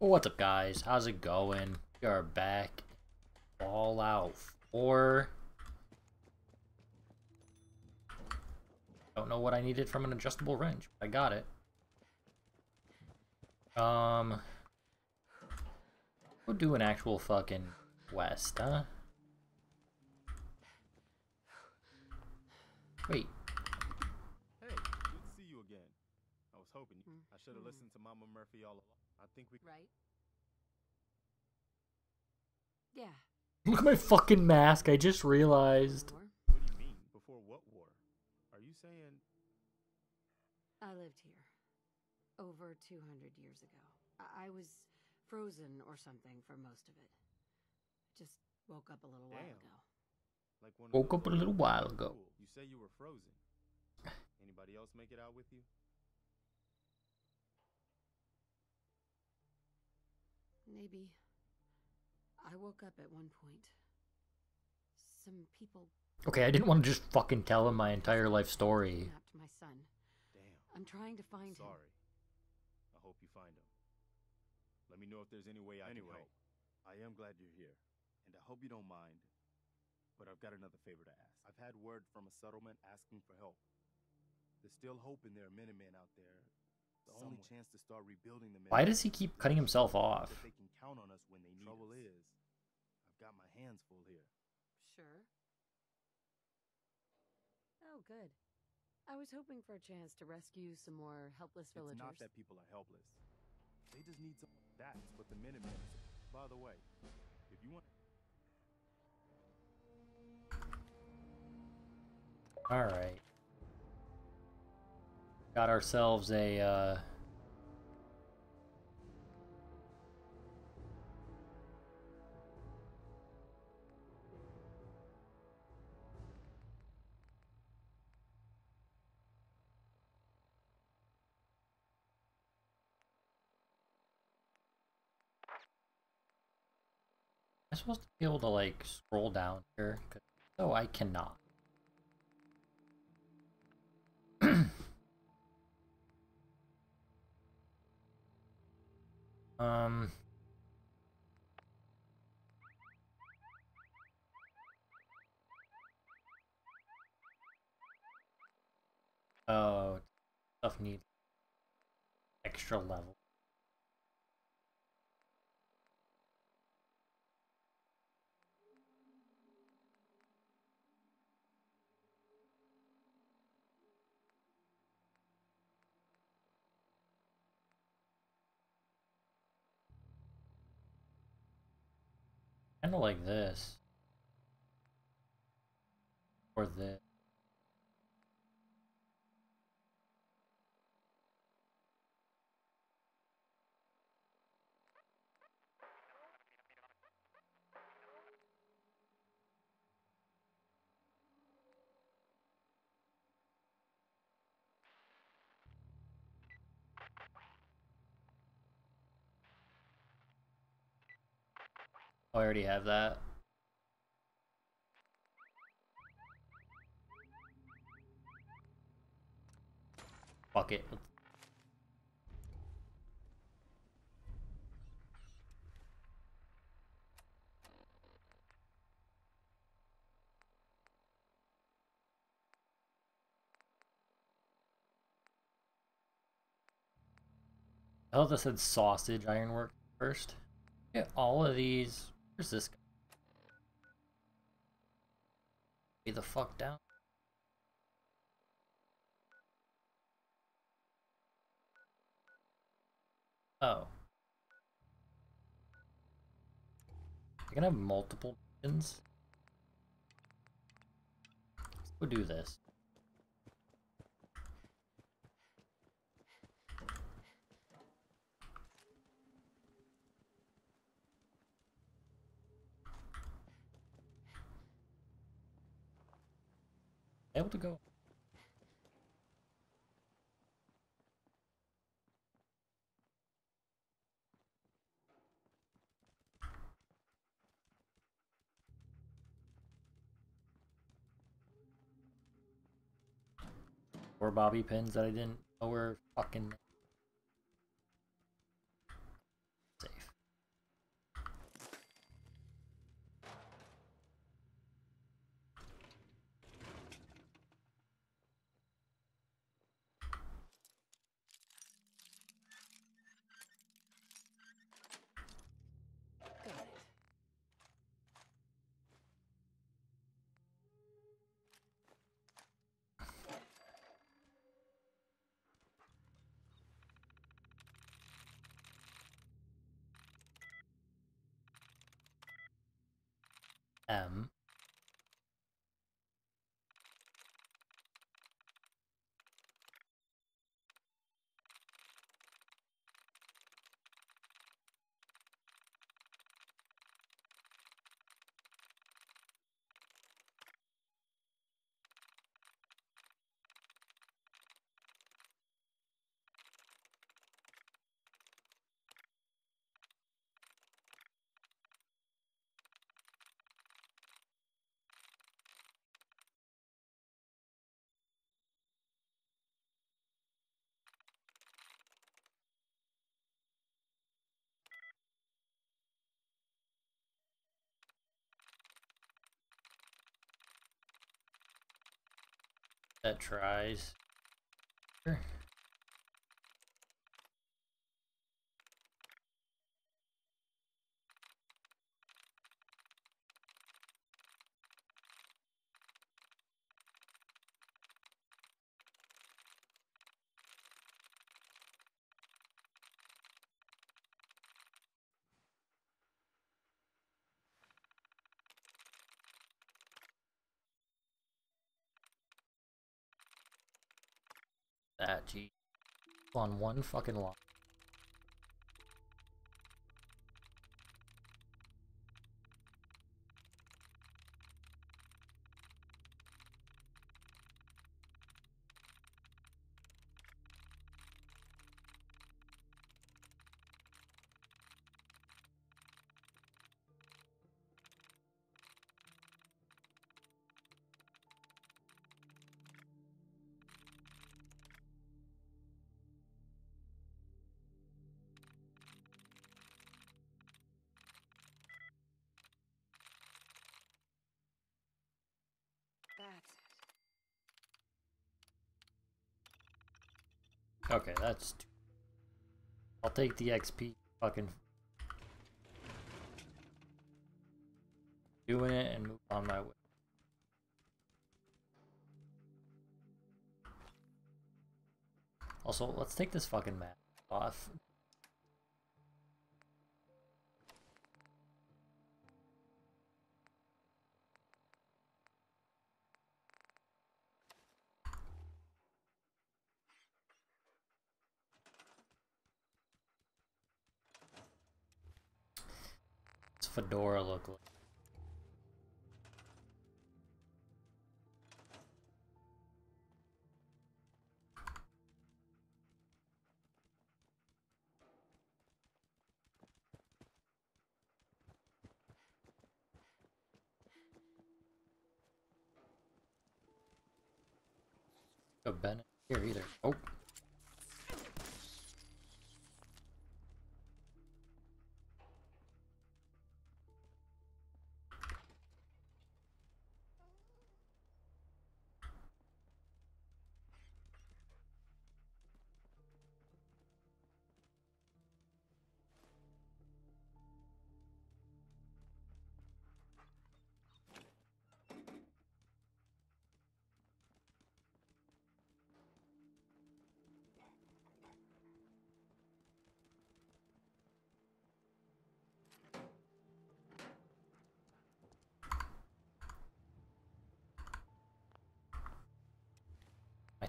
What's up, guys? How's it going? We are back. Fallout 4. Don't know what I needed from an adjustable wrench. I got it. Um, we'll do an actual fucking quest, huh? Wait, Hey, good to see you again. I was hoping Mm. I should have listened to Mama Murphy all along. I think we Right? Yeah. look at my fucking mask. I just realized. What do you mean? Before what war? Are you saying I lived here over 200 years ago. I, I was frozen or something for most of it. Just woke up a little while ago. like Woke up a little while ago. You say you were frozen. Anybody else make it out with you? Maybe. I woke up at one point. Some people Okay, I didn't want to just fucking tell him my entire life story. kidnapped my son. Damn. I'm trying to find him. Sorry. I hope you find him. Let me know if there's any way I Anyway, can help. I am glad you're here, and I hope you don't mind, but I've got another favor to ask. I've had word from a settlement asking for help. There's still hope and there are Minutemen out there. The only chance to start rebuilding the Why does he keep cutting himself off? they can count on us when they need Trouble is, I've got my hands full here. Sure. Oh, good. I was hoping for a chance to rescue some more helpless villagers. It's villagers. not that people are helpless. They just need some. That's what the Minutemen is. By the way, if you want. Alright. Got ourselves a, uh... Am I supposed to be able to, like, scroll down here? No, I cannot. Um. Oh, stuff needs extra level. Kind of like this. Or this. I already have that. Fuck it. let's- I thought this said sausage ironwork first. Get all of these. Where's this guy? Lay the fuck down. Oh. I can have multiple missions. Let's go do this. Able to go. Or bobby pins that I didn't know were fucking. Save. M. That tries. That gee. On one fucking line. That's. I'll take the XP. Fucking. Doing it and move on my way. Also, let's take this fucking map off. Fedora look like? Go Bennett here either. Oh.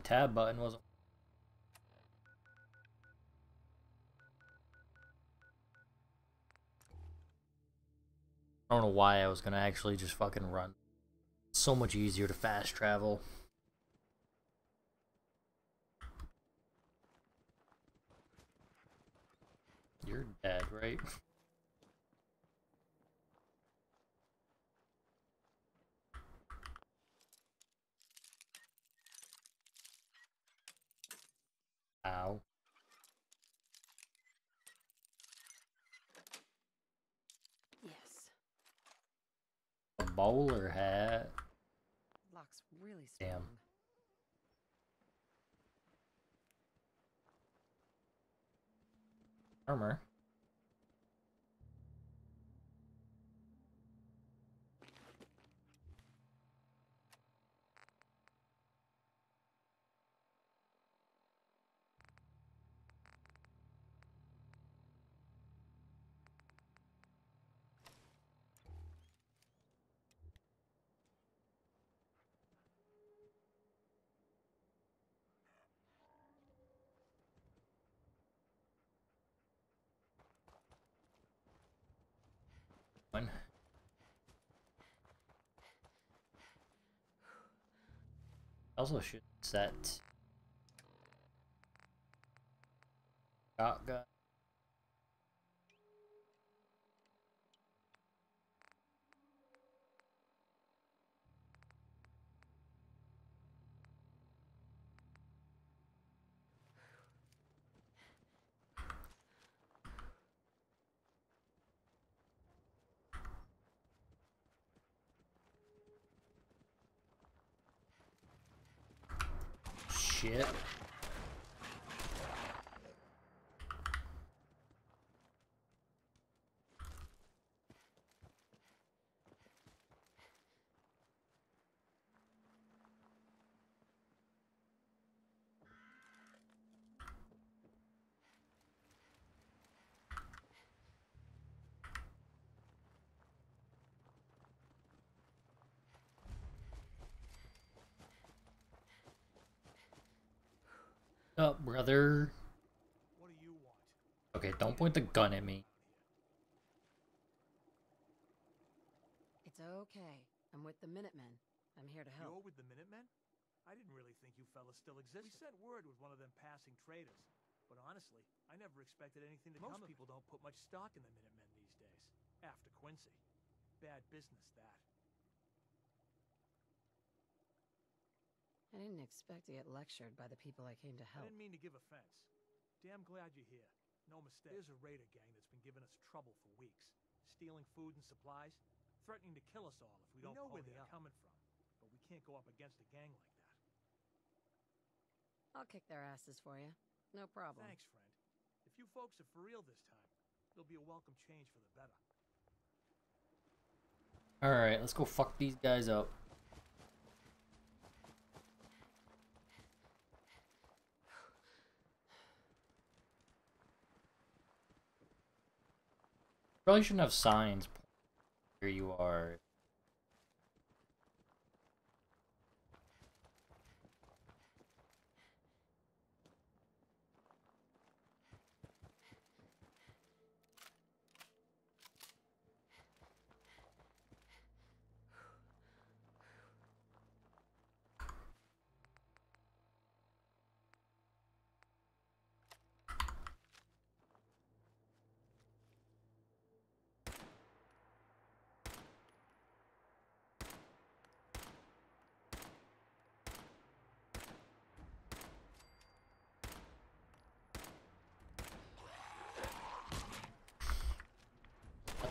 Tab button wasn't. I don't know why I was gonna actually just fucking run. so much easier to fast travel. You're dead, right? Ow. Yes. A bowler hat. Lock's really strong. Damn. Armor. Also should set shotgun. Shit. Up, brother. What do you want? Okay, don't point the gun at me. It's okay. I'm with the Minutemen. I'm here to help. You're with the Minutemen? I didn't really think you fellas still existed. We sent word with one of them passing traders. But honestly, I never expected anything to come Most people don't put much stock in the Minutemen these days. After Quincy. Bad business, that. I didn't expect to get lectured by the people I came to help. I didn't mean to give offense. Damn glad you're here. No mistake. There's a raider gang that's been giving us trouble for weeks. Stealing food and supplies, threatening to kill us all if we, We don't know know where where they're they are. coming from. But we can't go up against a gang like that. I'll kick their asses for you. No problem. Thanks, friend. If you folks are for real this time, it'll be a welcome change for the better. Alright, let's go fuck these guys up. Probably shouldn't have signs where you are.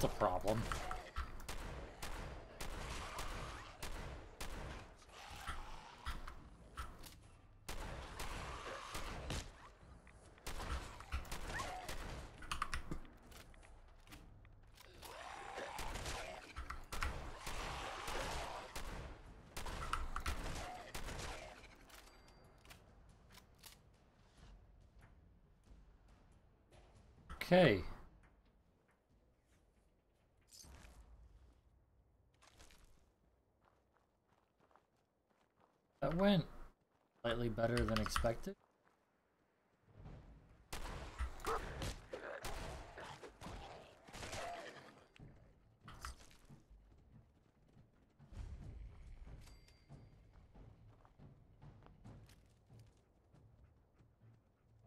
That's a problem. Okay. That went slightly better than expected.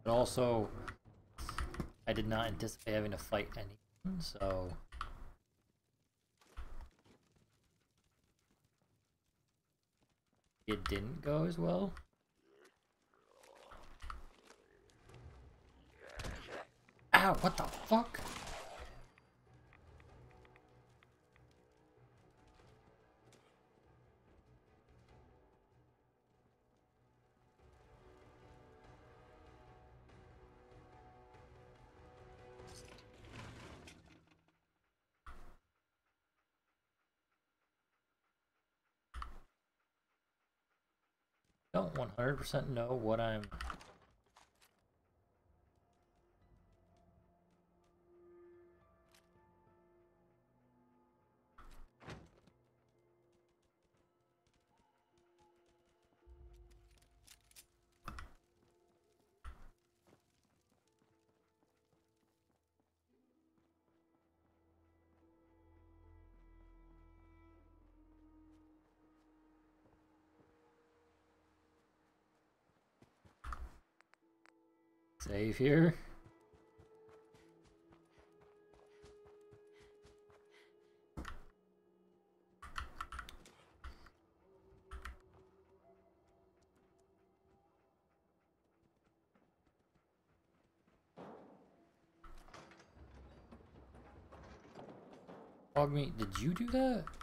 But also, I did not anticipate having to fight anyone, so... It didn't go as well. Ow, what the fuck? 100% know what I'm save here. Frog meat, did you do that?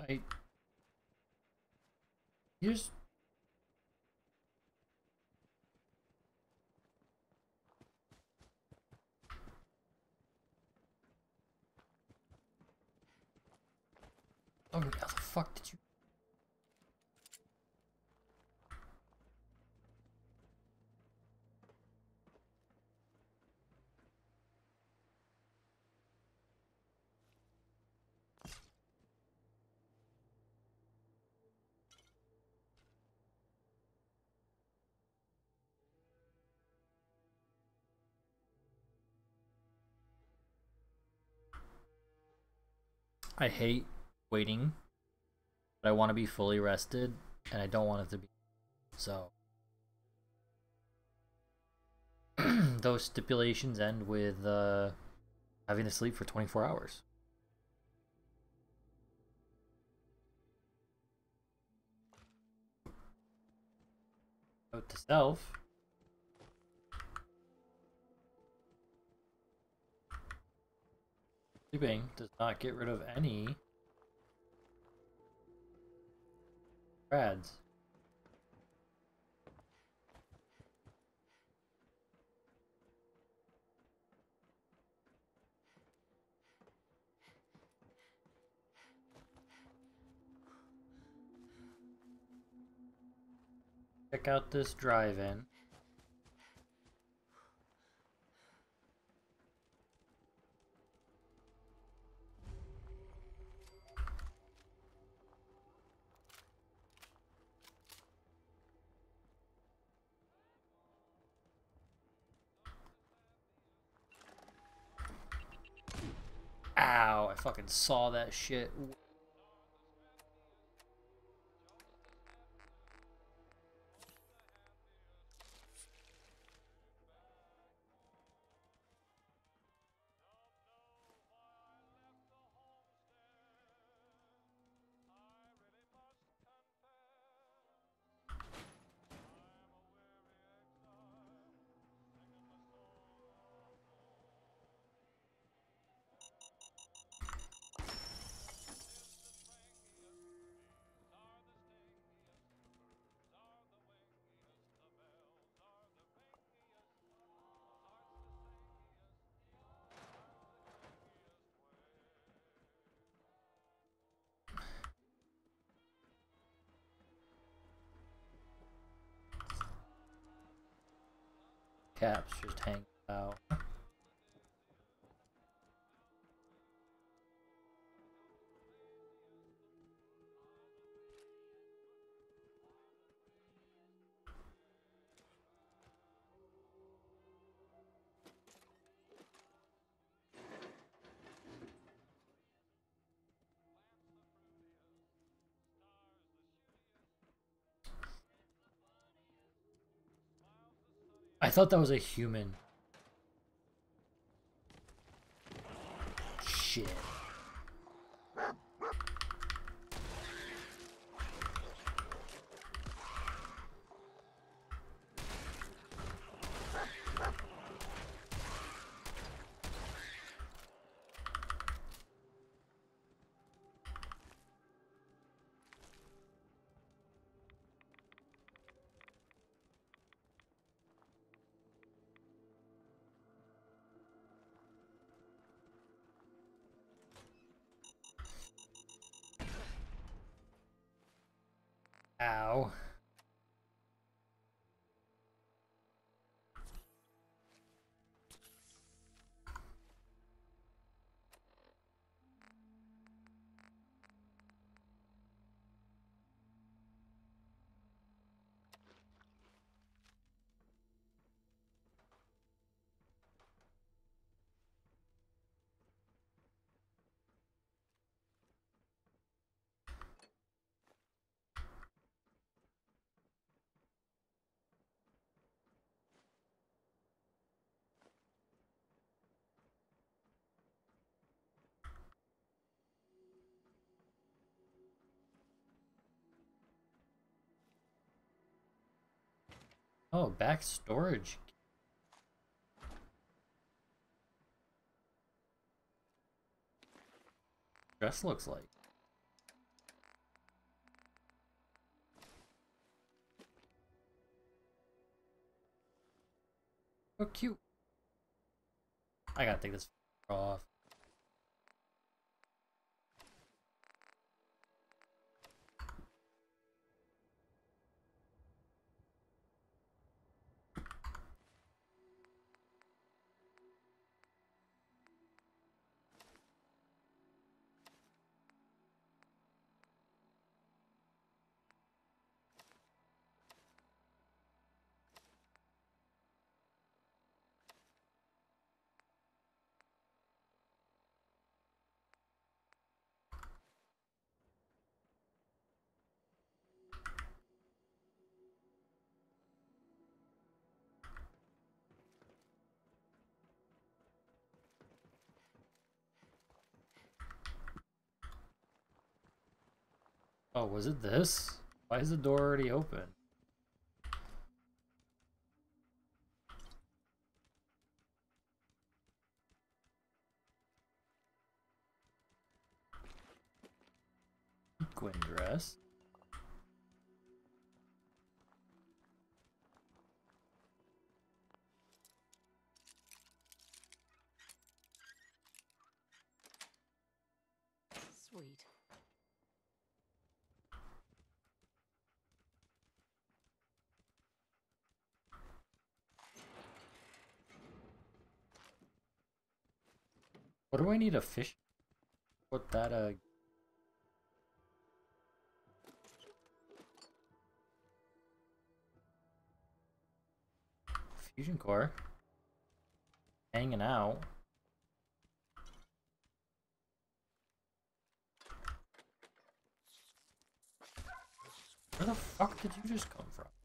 I. Here's. Oh, how the fuck did you? I hate waiting, but I want to be fully rested, and I don't want it to be. So, those stipulations end with uh, having to sleep for 24 hours. Note to self. Sleeping does not get rid of any rads. Check out this drive-in. Saw that shit. Caps just hang out. Thought that was a human. Ow. Oh, back storage. Dress looks like. So cute. I gotta take this off. Oh, was it this? Why is the door already open? Sequin dress. Do I need a fish? Put that uh fusion core hanging out. Where the fuck did you just come from?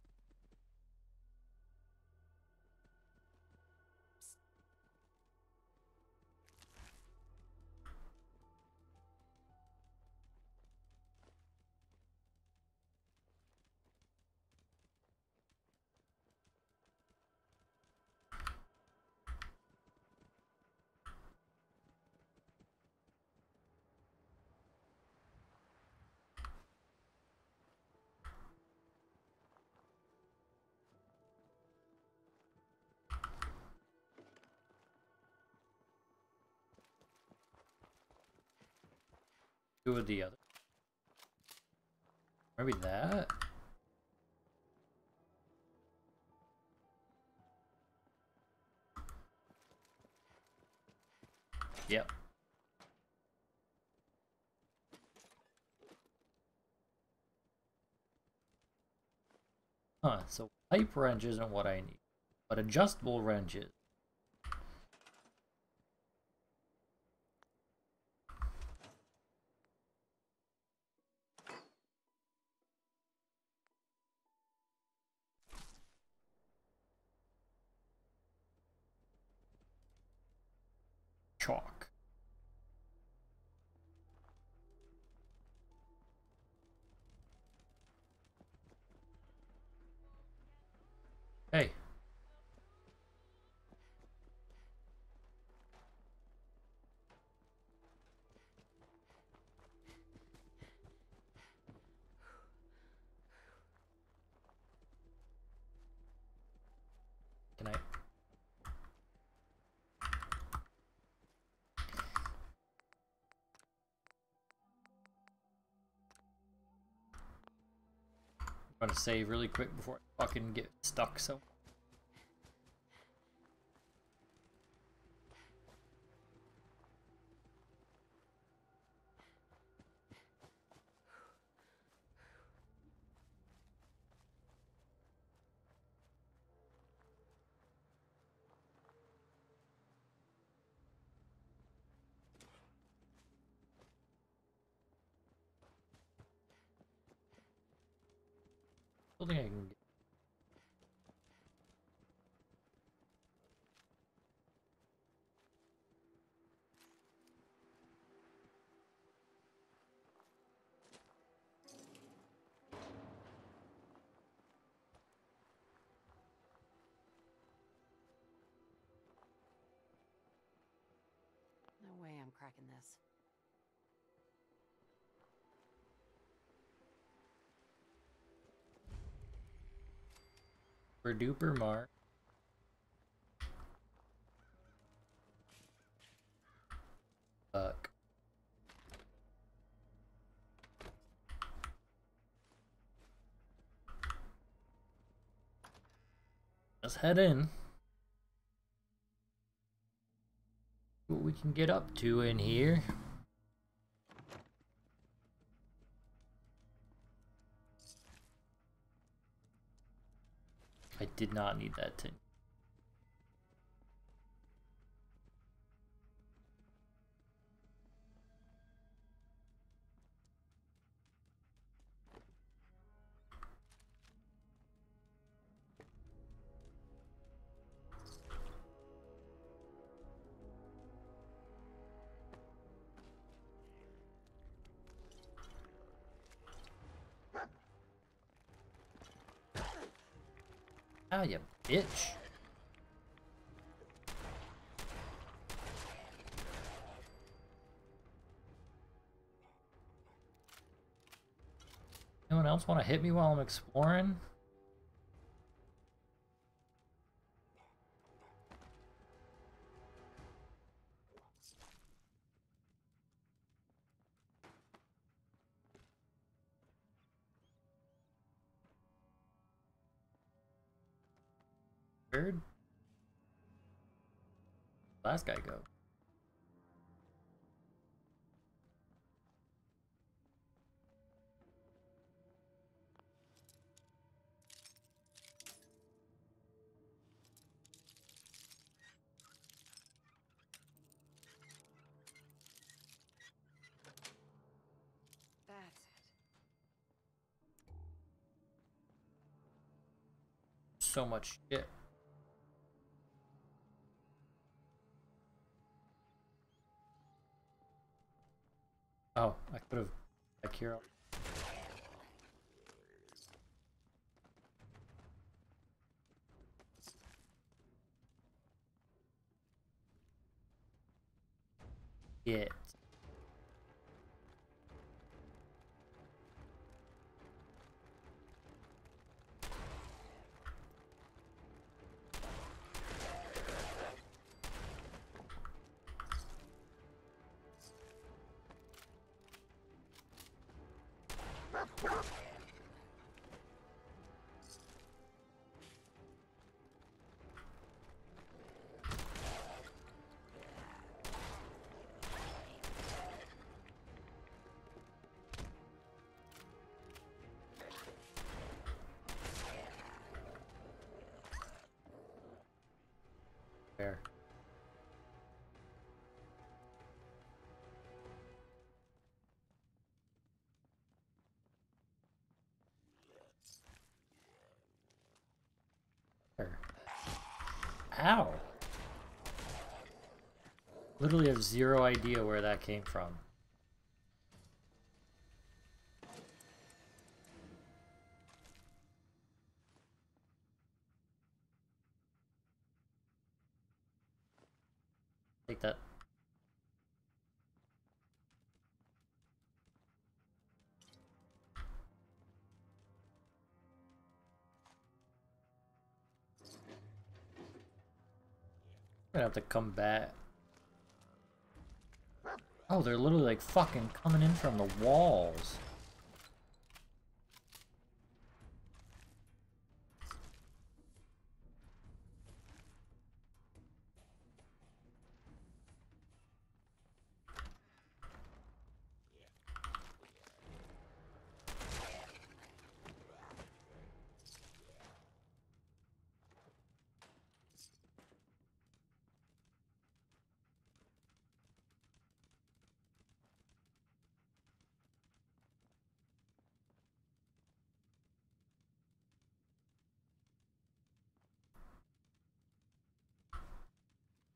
Who the other? Maybe that? Yep. Huh, so pipe wrench isn't what I need, but adjustable wrench I'm gonna save really quick before I fucking get stuck so. Still think I can get. No way I'm cracking this. Super Duper Mart. Fuck. Let's head in. What we can get up to in here. Did not need that tin. Ah, you bitch. Anyone else want to hit me while I'm exploring? Last guy go? That's it. So much shit. Oh, I could have back here. Yeah. Fair. Ow. Literally have zero idea where that came from. Take that. gonna have to come back. Oh, they're literally like fucking coming in from the walls.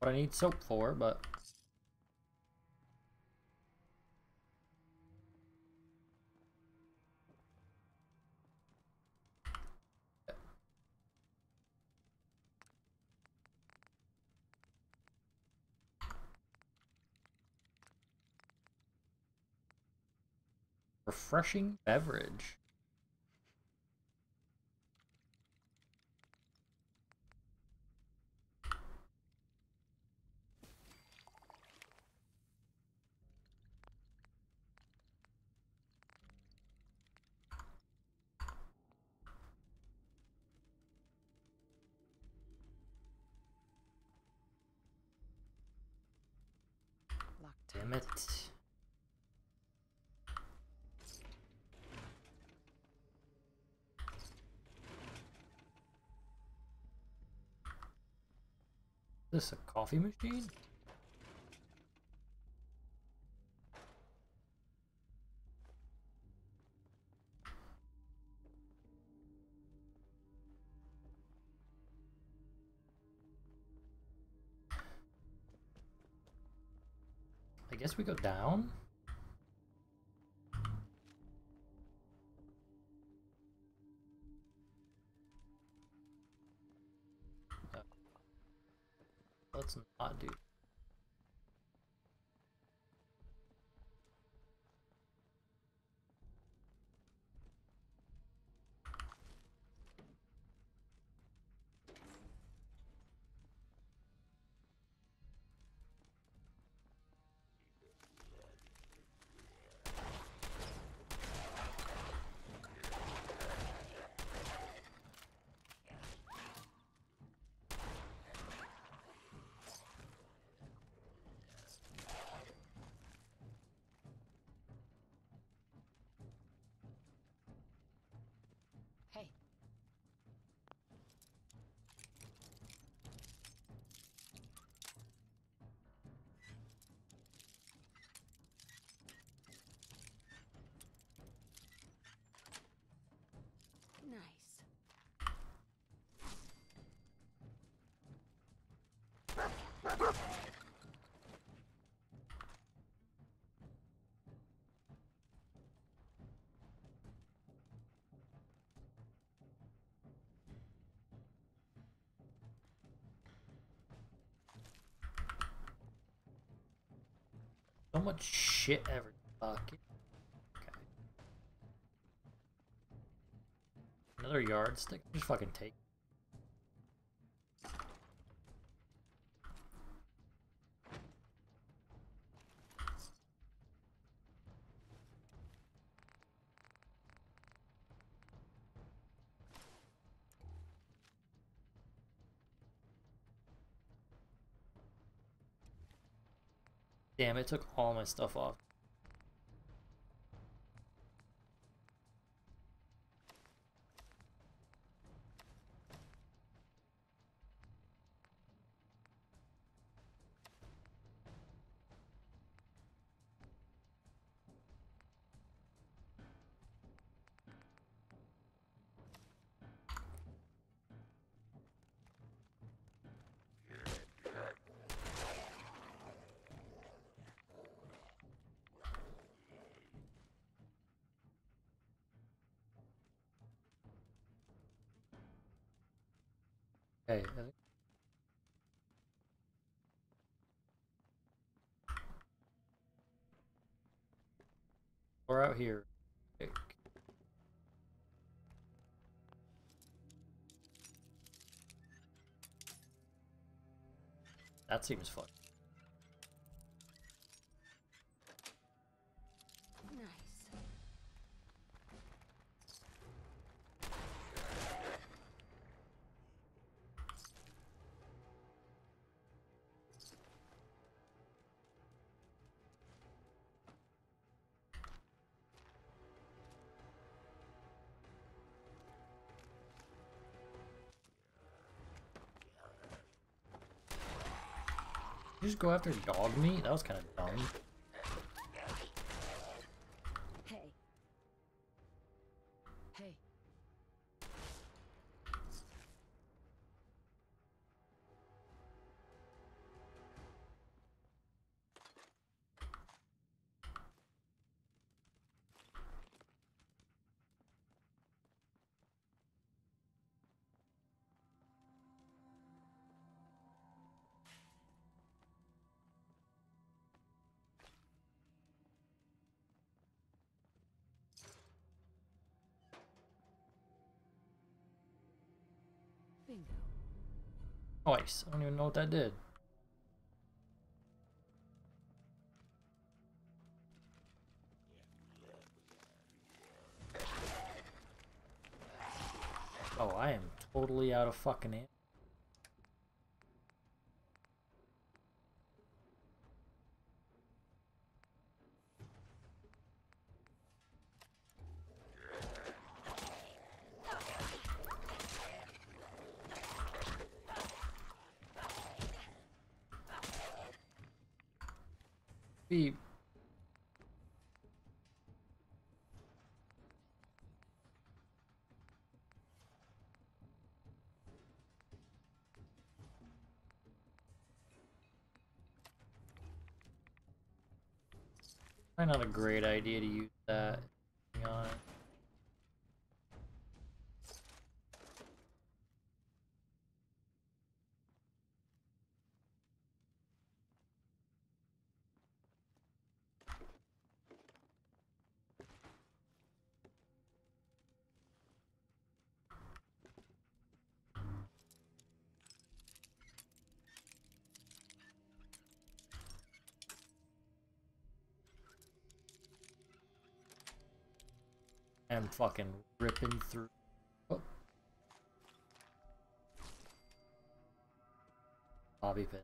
What I need soap for, but refreshing beverage. Locked. Damn it. This a coffee machine? I guess we go down? Let's not do. So much shit every fucking. Okay. Another yardstick? Just fucking take. Damn, it took all my stuff off. Here. That seems fun. Just go after Dogmeat? That was kind of dumb. Twice. I don't even know what that did. Oh, I am totally out of fucking it. Not a great idea to use that. Hang on. I'm fucking ripping through. Oh. Bobby pit.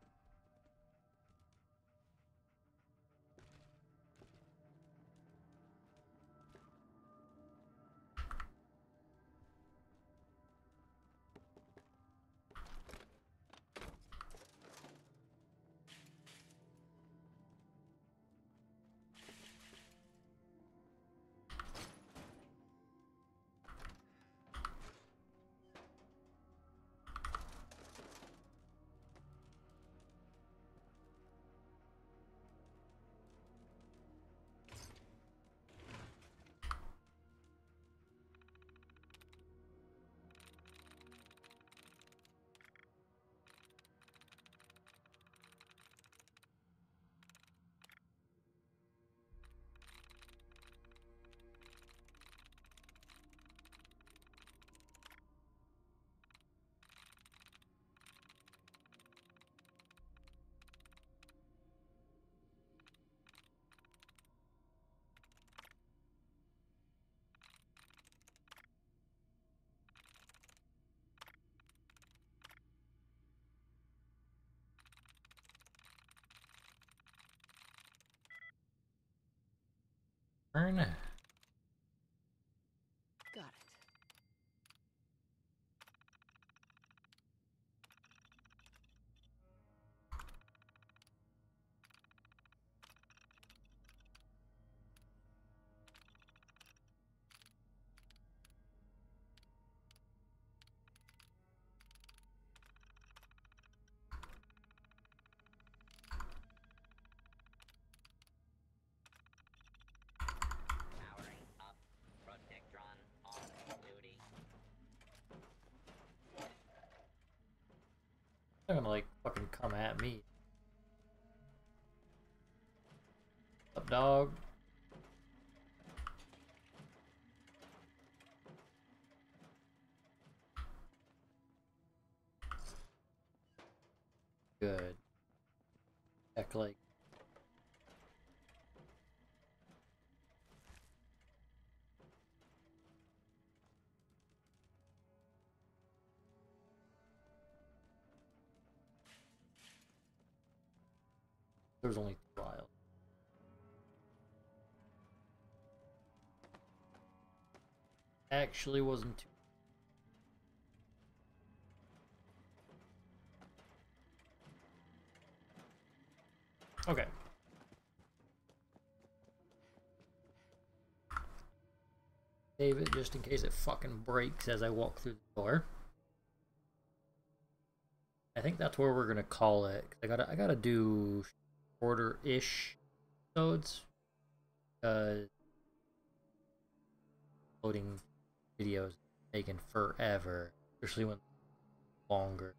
Turn. They're gonna like fucking come at me. Up, dog. Good. Heck, like. There's only two. Actually wasn't too Okay. Save it just in case it fucking breaks as I walk through the door. I think that's where we're gonna call it. I gotta I gotta do shorter ish episodes. Uh loading videos taking forever. Especially when longer.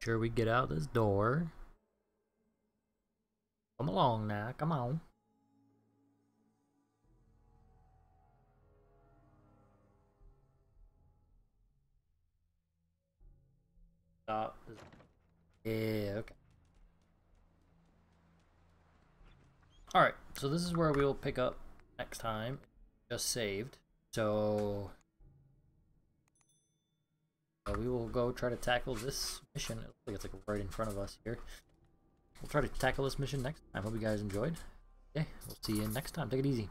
Sure we get out this door. Come along now, come on. Yeah, okay. Alright, so this is where we'll pick up next time. Just saved. So uh, we will go try to tackle this mission. It looks like it's like right in front of us here. We'll try to tackle this mission next time. Hope you guys enjoyed. Okay, we'll see you next time. Take it easy.